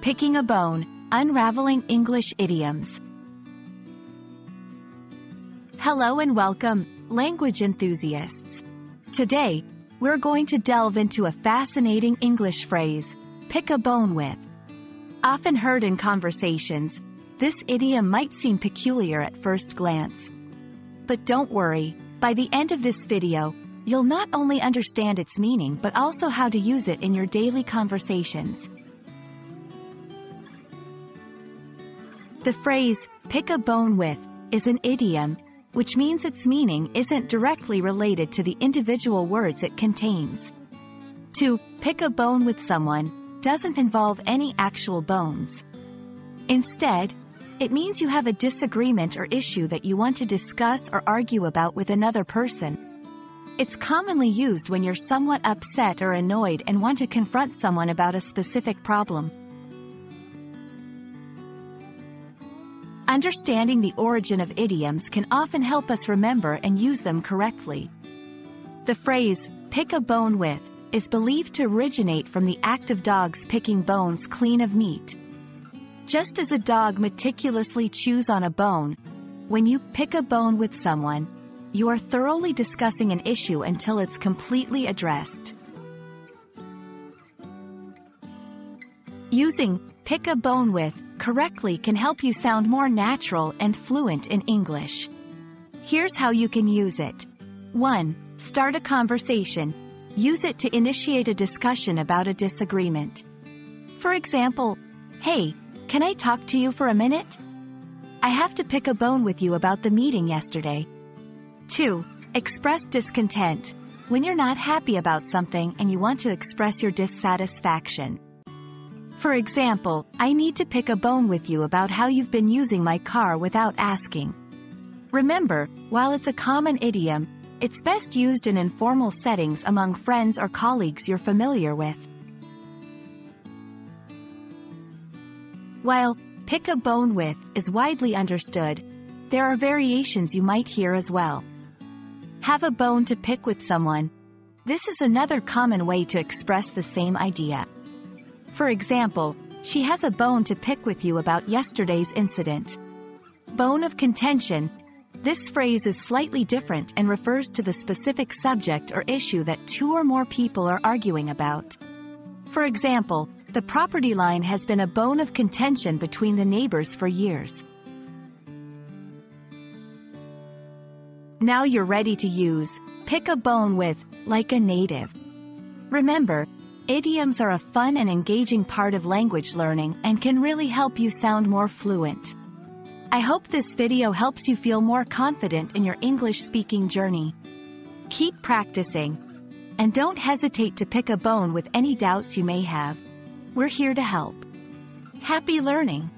Picking a bone, unraveling English idioms. Hello and welcome, language enthusiasts. Today, we're going to delve into a fascinating English phrase, pick a bone with. Often heard in conversations, this idiom might seem peculiar at first glance. But don't worry, by the end of this video, you'll not only understand its meaning but also how to use it in your daily conversations. The phrase, pick a bone with, is an idiom, which means its meaning isn't directly related to the individual words it contains. To pick a bone with someone doesn't involve any actual bones. Instead, it means you have a disagreement or issue that you want to discuss or argue about with another person. It's commonly used when you're somewhat upset or annoyed and want to confront someone about a specific problem. Understanding the origin of idioms can often help us remember and use them correctly. The phrase, pick a bone with, is believed to originate from the act of dogs picking bones clean of meat. Just as a dog meticulously chews on a bone, when you pick a bone with someone, you are thoroughly discussing an issue until it's completely addressed. Using pick a bone with correctly can help you sound more natural and fluent in English. Here's how you can use it. 1. Start a conversation. Use it to initiate a discussion about a disagreement. For example, Hey, can I talk to you for a minute? I have to pick a bone with you about the meeting yesterday. 2. Express discontent. When you're not happy about something and you want to express your dissatisfaction. For example, I need to pick a bone with you about how you've been using my car without asking. Remember, while it's a common idiom, it's best used in informal settings among friends or colleagues you're familiar with. While pick a bone with is widely understood, there are variations you might hear as well. Have a bone to pick with someone. This is another common way to express the same idea. For example, she has a bone to pick with you about yesterday's incident. Bone of contention. This phrase is slightly different and refers to the specific subject or issue that two or more people are arguing about. For example, the property line has been a bone of contention between the neighbors for years. Now you're ready to use pick a bone with like a native. Remember, idioms are a fun and engaging part of language learning and can really help you sound more fluent. I hope this video helps you feel more confident in your English speaking journey. Keep practicing. And don't hesitate to pick a bone with any doubts you may have. We're here to help. Happy learning!